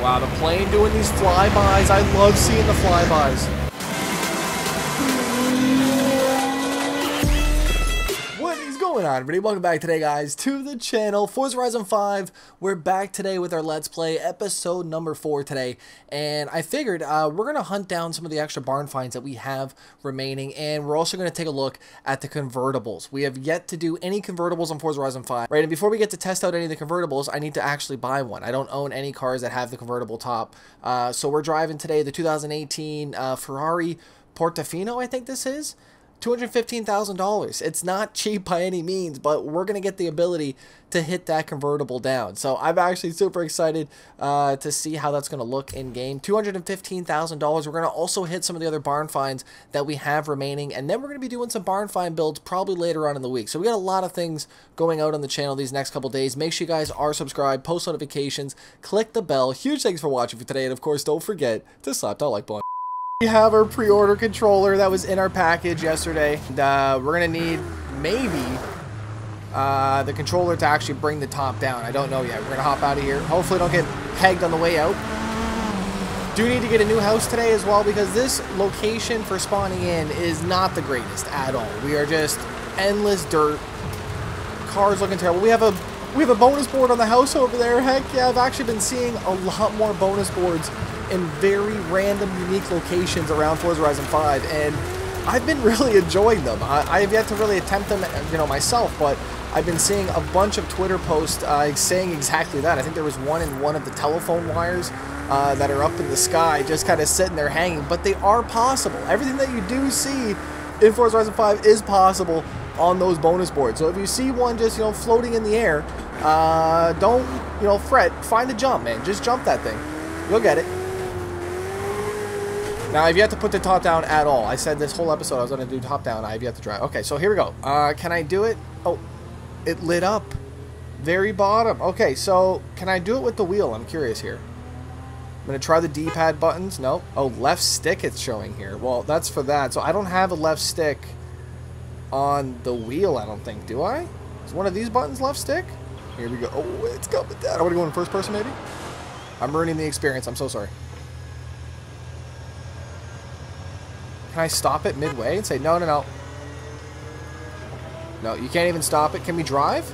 Wow, the plane doing these flybys. I love seeing the flybys. Going on, everybody? Welcome back today, guys, to the channel. Forza Horizon 5. We're back today with our Let's Play, episode number 4 today. And I figured uh, we're going to hunt down some of the extra barn finds that we have remaining. And we're also going to take a look at the convertibles. We have yet to do any convertibles on Forza Horizon 5. Right, and before we get to test out any of the convertibles, I need to actually buy one. I don't own any cars that have the convertible top. Uh, so we're driving today the 2018 uh, Ferrari Portofino, I think this is. $215,000. It's not cheap by any means, but we're going to get the ability to hit that convertible down. So I'm actually super excited uh, to see how that's going to look in game. $215,000. We're going to also hit some of the other barn finds that we have remaining, and then we're going to be doing some barn find builds probably later on in the week. So we got a lot of things going out on the channel these next couple days. Make sure you guys are subscribed, post notifications, click the bell. Huge thanks for watching for today, and of course, don't forget to slap that like button. We have our pre-order controller that was in our package yesterday. And, uh, we're to need, maybe, uh, the controller to actually bring the top down. I don't know yet. We're to hop out of here. Hopefully don't get pegged on the way out. Do need to get a new house today as well because this location for spawning in is not the greatest at all. We are just endless dirt. Cars looking terrible. We have a we have a bonus board on the house over there. Heck yeah, I've actually been seeing a lot more bonus boards in very random, unique locations around Forza Horizon 5, and I've been really enjoying them. I, have yet to really attempt them, you know, myself, but I've been seeing a bunch of Twitter posts uh, saying exactly that. I think there was one in one of the telephone wires uh, that are up in the sky, just kind of sitting there hanging, but they are possible. Everything that you do see in Forza Horizon 5 is possible on those bonus boards. So if you see one just, you know, floating in the air, uh, don't, you know, fret. Find a jump, man. Just jump that thing. You'll get it. Now, I've yet to put the top down at all. I said this whole episode I was going to do top down. I've yet to try. Okay, so here we go. Uh, can I do it? Oh, it lit up. Very bottom. Okay, so can I do it with the wheel? I'm curious here. I'm going to try the D-pad buttons. Nope. Oh, left stick it's showing here. Well, that's for that. So I don't have a left stick on the wheel, I don't think. Do I? Is one of these buttons left stick? Here we go. Oh, it's coming down. I want to go in first person, maybe? I'm ruining the experience. I'm so sorry. Can I stop it midway and say, no, no, no. No, you can't even stop it. Can we drive?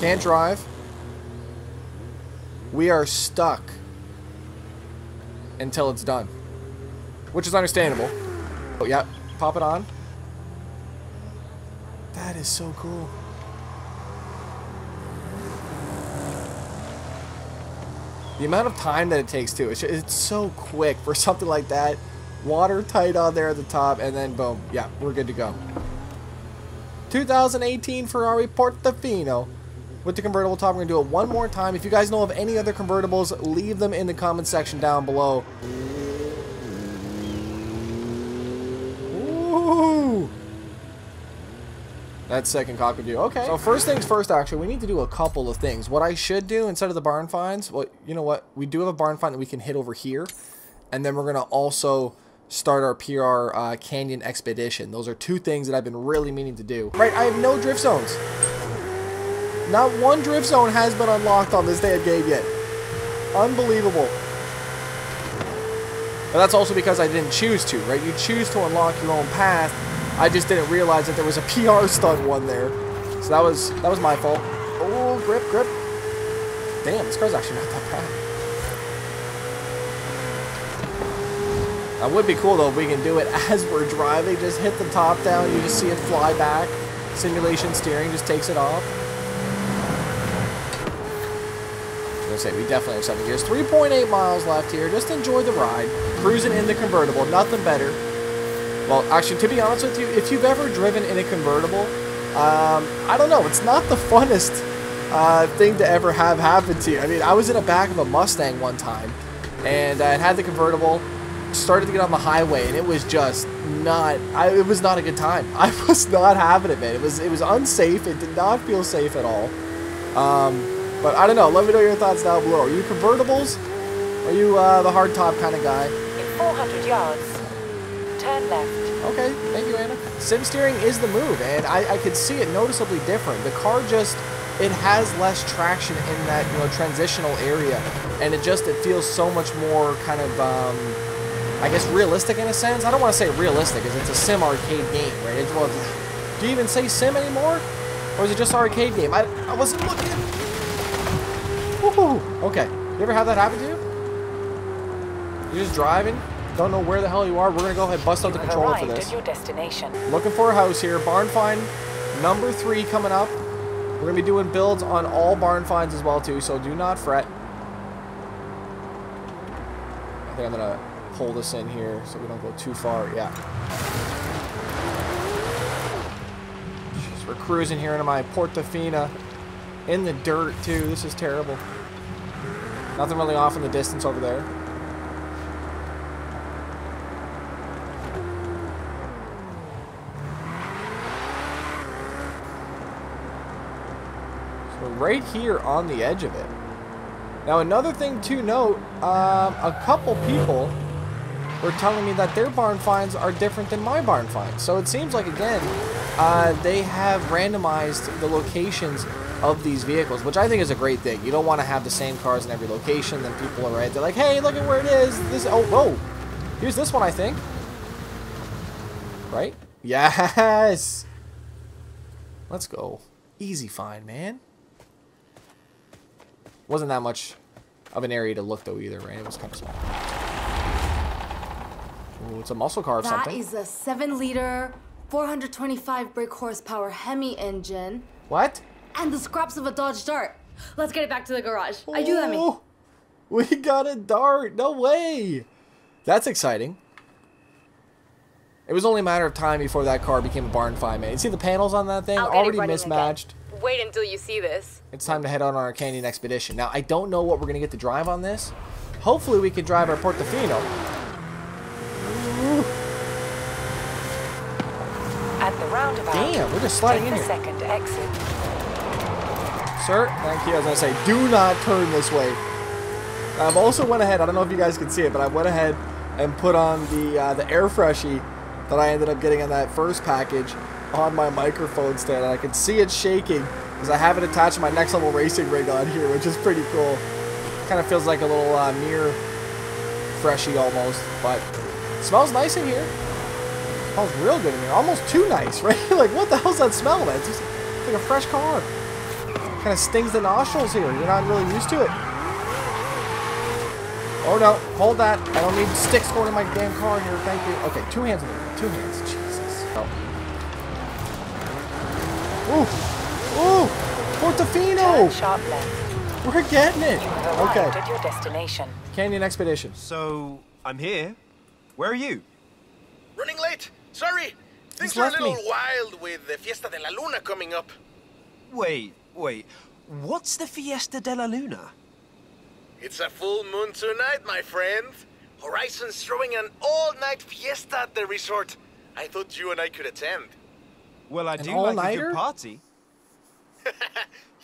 Can't drive. We are stuck until it's done. Which is understandable. Oh, yeah. Pop it on. That is so cool. The amount of time that it takes, too. It's, it's so quick for something like that watertight on there at the top, and then boom, yeah, we're good to go. 2018 Ferrari Portofino with the convertible top. We're going to do it one more time. If you guys know of any other convertibles, leave them in the comment section down below. Ooh. That's second view. Okay. So first things first, actually, we need to do a couple of things. What I should do instead of the barn finds, well, you know what? We do have a barn find that we can hit over here. And then we're going to also start our PR uh, Canyon Expedition. Those are two things that I've been really meaning to do. Right, I have no drift zones. Not one drift zone has been unlocked on this day of game yet. Unbelievable. But that's also because I didn't choose to, right? You choose to unlock your own path. I just didn't realize that there was a PR stunt one there. So that was that was my fault. Oh, grip, grip. Damn, this car's actually not that bad. That would be cool though if we can do it as we're driving. Just hit the top down, you just see it fly back. Simulation steering just takes it off. I say, we definitely have seven gears. 3.8 miles left here. Just enjoy the ride. Cruising in the convertible, nothing better. Well, actually, to be honest with you, if you've ever driven in a convertible, um, I don't know, it's not the funnest uh, thing to ever have happen to you. I mean, I was in the back of a Mustang one time, and I had the convertible, started to get on the highway and it was just not I, it was not a good time. I was not having it man. It was it was unsafe. It did not feel safe at all. Um, but I don't know. Let me know your thoughts down below. Are you convertibles? Are you uh, the hardtop kind of guy in 400 yards turn left okay thank you Anna sim steering is the move and I, I could see it noticeably different the car just it has less traction in that you know transitional area, and it just it feels so much more kind of um, I guess realistic in a sense. I don't want to say realistic, because it's a sim arcade game, right? It's, well, do you even say sim anymore, or is it just arcade game? I I wasn't looking. Woohoo! Okay, you ever have that happen to you? You're just driving, don't know where the hell you are. We're gonna go ahead and bust out the controller for this. at your destination. Looking for a house here. Barn find number three coming up. We're gonna be doing builds on all barn finds as well too, so do not fret. I think I'm gonna pull this in here so we don't go too far. Yeah. Jeez, we're cruising here into my Portofino in the dirt too. This is terrible. Nothing really off in the distance over there. Right here on the edge of it. Now another thing to note, um, a couple people were telling me that their barn finds are different than my barn finds. So it seems like again, uh, they have randomized the locations of these vehicles, which I think is a great thing. You don't want to have the same cars in every location. Then people are right. They're like, hey, look at where it is. This. Oh, whoa. Here's this one, I think. Right? Yes. Let's go. Easy find, man. Wasn't that much of an area to look though either, right? It was kind of small. Ooh, it's a muscle car of That something. is a 7 liter, 425 brake horsepower Hemi engine What? and the scraps of a Dodge Dart. Let's get it back to the garage. I do that, me. Oh, We got a dart. No way. That's exciting. It was only a matter of time before that car became a barn find, man. You see the panels on that thing? I'll get it Already mismatched. Again. Wait until you see this. It's time to head on our canyon expedition. Now, I don't know what we're going to get to drive on this. Hopefully, we can drive our Portofino. At the roundabout, Damn, we're just sliding in here. second exit. Sir, thank you. As I was going to say, do not turn this way. I've also went ahead, I don't know if you guys can see it, but I went ahead and put on the uh, the air freshie that I ended up getting on that first package on my microphone stand. And I can see it shaking because I have it attached to my next level racing rig on here, which is pretty cool. Kind of feels like a little uh, mirror freshy almost, but smells nice in here. smells real good in here. Almost too nice, right? like, what the hell's that smell? It's just like a fresh car. Kind of stings the nostrils here. You're not really used to it. Oh no, hold that. I don't need sticks going in my damn car here. Thank you. Okay, two hands. Two hands. Jesus. Oh. Ooh. Ooh. Portofino. sharp left. We're getting it. You have arrived Okay. at your destination. Canyon Expedition. So, I'm here. Where are you? Running late. Sorry. Things are a little me. wild with the Fiesta de la Luna coming up. Wait, wait. What's the Fiesta de la Luna? It's a full moon tonight, my friend. Horizon's throwing an all-night fiesta at the resort. I thought you and I could attend. Well, I An do like a good party.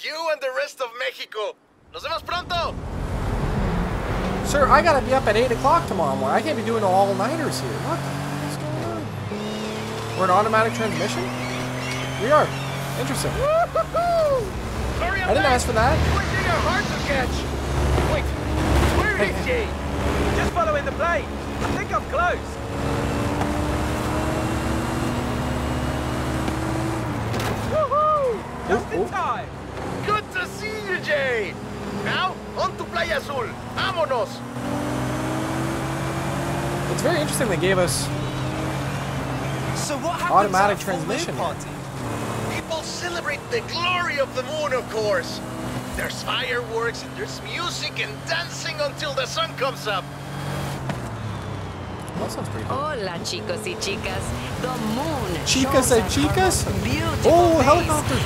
You and the rest of Mexico. Nos vemos pronto. Sir, I gotta be up at 8 o'clock tomorrow morning. I can't be doing all-nighters here. What the hell's going on? We're an automatic transmission? We are. Interesting. Sorry, I'm I didn't late. ask for that. Quickly, are hard to catch. Wait, where Hey, is he? Just following the plane. I think I'm close. Woohoo! Just Ooh, ooh. in oh, oh. time. Good to see you, Jay. Now, on to Playa Azul. Vámonos. It's very interesting they gave us So what happens Automatic at a full moon transmission. party? People celebrate the glory of the moon, of course. There's fireworks and there's music and dancing until the sun comes up. That sounds pretty cool. Hola, chicos y chicas. The moon. Chicas shows and chicas? beautiful Oh, face, helicopter.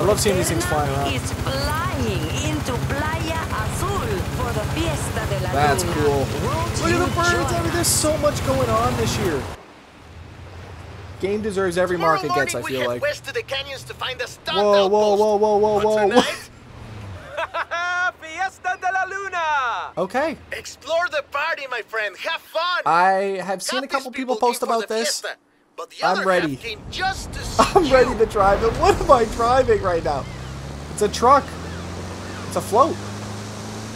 I love seeing these things flying around. is flying into Playa Azul for the Fiesta de la That's Luna. cool. Look at the birds. I mean, there's so much going on this year. Game deserves every mark it gets, I feel like. west to the canyons to find a stunt Whoa, whoa, whoa, whoa, whoa, whoa. tonight, Fiesta Okay. explore the party, my friend. Have fun. I have seen a couple these people post about this. fiesta, I'm ready. just I'm you. ready to drive it. What am I driving right now? It's a truck. It's a float.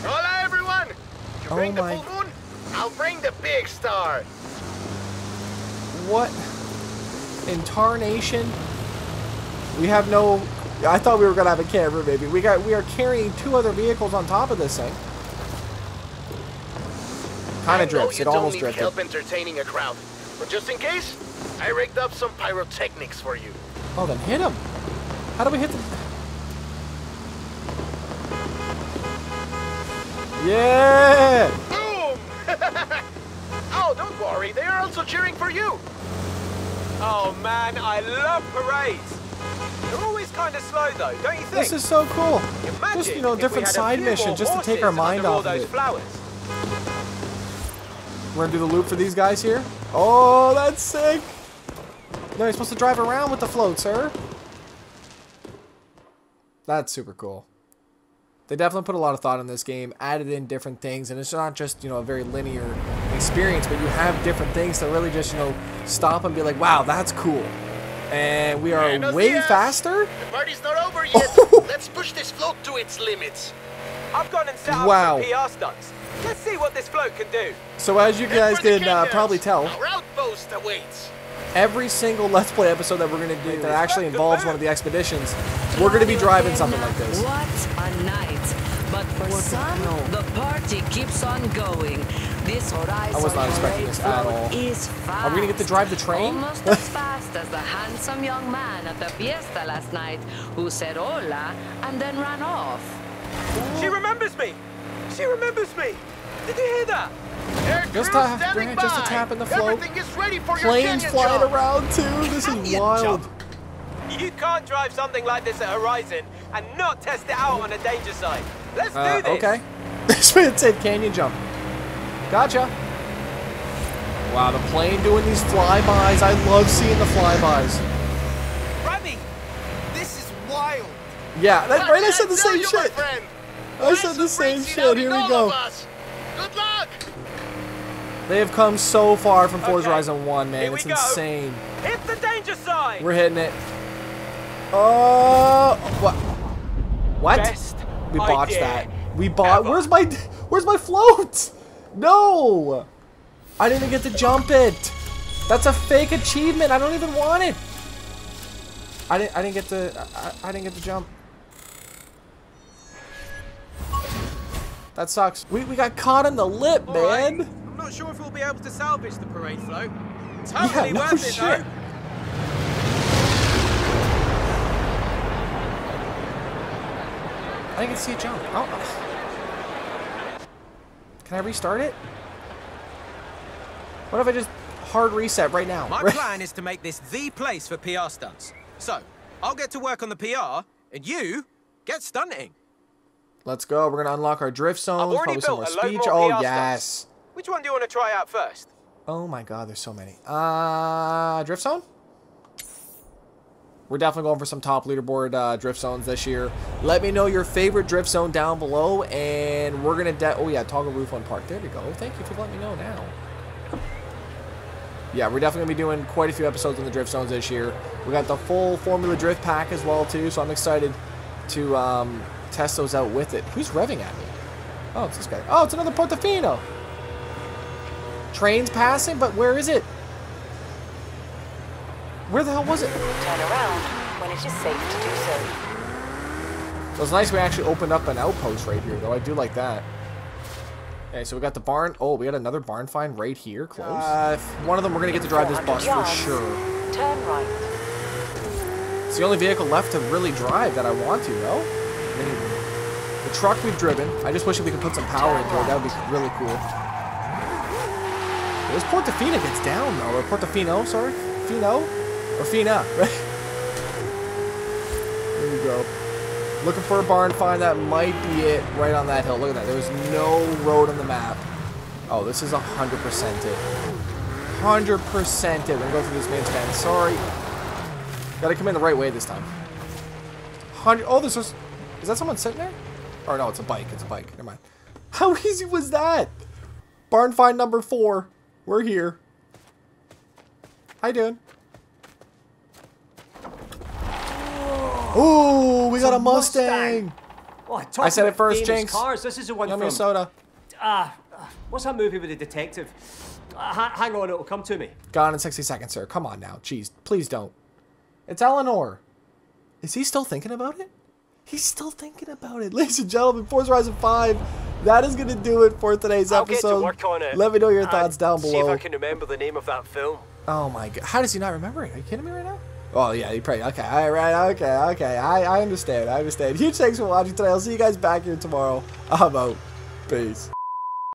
Hola, everyone! You Oh bring the full moon? I'll bring the big star. What in tarnation? We have no. I thought we were gonna have a camera, maybe. We got. We are carrying two other vehicles on top of this thing. Kind of drifts. It almost drifted. help entertaining a crowd, but just in case, I rigged up some pyrotechnics for you. Oh, then hit him. How do we hit them? Yeah. Boom! oh, don't worry, they are also cheering for you. Oh man, I love parades. They're always kind of slow though, don't you think? This is so cool. Imagine Just you know, different side mission just to take our mind off of it. flowers. We're gonna do the loop for these guys here. Oh, that's sick. No, you're supposed to drive around with the float, sir. That's super cool. They definitely put a lot of thought in this game, added in different things, and it's not just, you know, a very linear experience, but you have different things to really just, you know, stop and be like, wow, that's cool. And we are way faster? The party's not over yet. Let's push this float to its limits. I've gone and set up Wow. some PR stunts. Let's see what this float can do. So as you guys for can uh, probably tell, Our outpost awaits. every single Let's Play episode that we're going to do that actually involves one of the expeditions, we're going to be driving something like this. What a night. But for some, the party keeps on going. This Horizon was not expecting this at all. is fast. Are we gonna get to drive the train? Almost as fast as the handsome young man at the fiesta last night who said hola and then ran off. She remembers me. She remembers me. Did you hear that? Air Just crew a- standing just a tap in the float. Everything is ready for Planes your canyon flying jump. around too. This is wild. jump. You can't drive something like this at Horizon and not test it out on a danger site. Let's Uh, do this. okay. This man said canyon jump. Gotcha. Wow, the plane doing these flybys. I love seeing the flybys. Remy, this is wild. Yeah, that, right. I said the same you, my shit. I said the same shit. Here we go. Good luck. They have come so far from Forza Okay. Horizon 1, man. It's go. insane. Hit the danger sign. We're hitting it. Oh, what? What? Best we botched that. We bought. ever. Where's my? Where's my float? No, I didn't get to jump it. That's a fake achievement. I don't even want it. I didn't. I didn't get to. I, I didn't get to jump. That sucks. We we got caught in the lip, All right. man. I'm not sure if we'll be able to salvage the parade float. Yeah, Totally no worth it though. I didn't see a jump. Oh. Can I restart it? What if I just hard reset right now? My plan is to make this the place for PR stunts. So, I'll get to work on the PR, and you get stunting. Let's go. We're gonna unlock our drift zone. Probably some more built a load speech. Oh yes. Which one do you want to try out first? Oh my god, there's so many. Uh, drift zone. We're definitely going for some top leaderboard uh, drift zones this year. Let me know your favorite drift zone down below, and we're gonna. De- oh yeah, toggle roof on park. There we go. Thank you for letting me know now. Yeah, we're definitely gonna be doing quite a few episodes on the drift zones this year. We got the full Formula Drift pack as well too, so I'm excited to um, test those out with it. Who's revving at me? Oh, it's this guy. Oh, it's another Portofino. Train's passing, but where is it? Where the hell was it? Turn around when it is safe to do so. It was nice we actually opened up an outpost right here, though. I do like that. Okay, so we got the barn. Oh, we got another barn find right here, close. Uh, one of them, we're going to get to drive this 400 bus for sure. Turn right. It's the only vehicle left to really drive that I want to, though. Mean, the truck we've driven. I just wish we could put some power into it. That would be really cool. This Portofino gets down, though. Or Portofino, sorry. Fino? Or Fina, right? There we go. Looking for a barn find. That might be it right on that hill. Look at that. There's no road on the map. Oh, this is 100% it. 100% it. We're going go through this main stand. Sorry. Gotta come in the right way this time. 100. Oh, this was. Is that someone sitting there? Or no, it's a bike. It's a bike. Never mind. How easy was that? Barn find number four. We're here. How you doing? Oh, we It's got a a Mustang. Oh, talk I said it first, Jinx. Cars. This is the one Yummy from soda. Ah, uh, what's that movie with the detective? Uh, hang on, it'll come to me. Gone in 60 seconds, sir. Come on now. Jeez, please don't. It's Eleanor. Is he still thinking about it? He's still thinking about it. Ladies and gentlemen, Forza Horizon 5, that is going to do it for today's I'll get episode. to work on it. Let me know your thoughts down below. See if. I can remember the name of that film. Oh my god. How does he not remember it? Are you kidding me right now? Oh yeah, you probably okay. All right, okay, okay. I, I understand. I understand. Huge thanks for watching today. I'll see you guys back here tomorrow. I'm out. Peace.